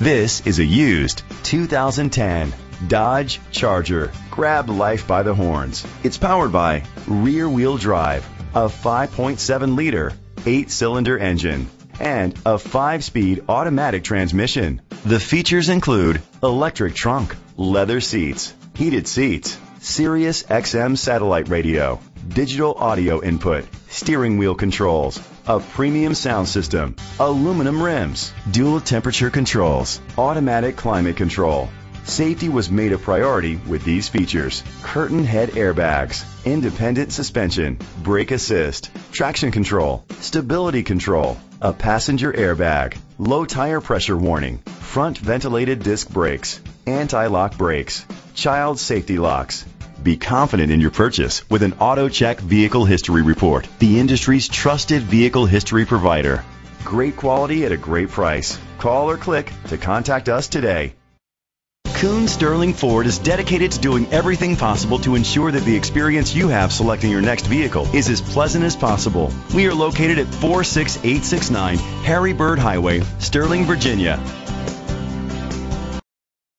This is a used 2010 Dodge Charger. Grab life by the horns. It's powered by rear wheel drive, a 5.7 liter, 8 cylinder engine, and a 5 speed automatic transmission. The features include electric trunk, leather seats, heated seats, Sirius XM satellite radio, digital audio input, steering wheel controls, a premium sound system, aluminum rims, dual temperature controls, automatic climate control. Safety was made a priority with these features. Curtain head airbags, independent suspension, brake assist, traction control, stability control, a passenger airbag, low tire pressure warning, front ventilated disc brakes, anti-lock brakes, child safety locks. Be confident in your purchase with an AutoCheck Vehicle History Report, the industry's trusted vehicle history provider. Great quality at a great price. Call or click to contact us today. Koons Sterling Ford is dedicated to doing everything possible to ensure that the experience you have selecting your next vehicle is as pleasant as possible. We are located at 46869 Harry Byrd Highway, Sterling, Virginia.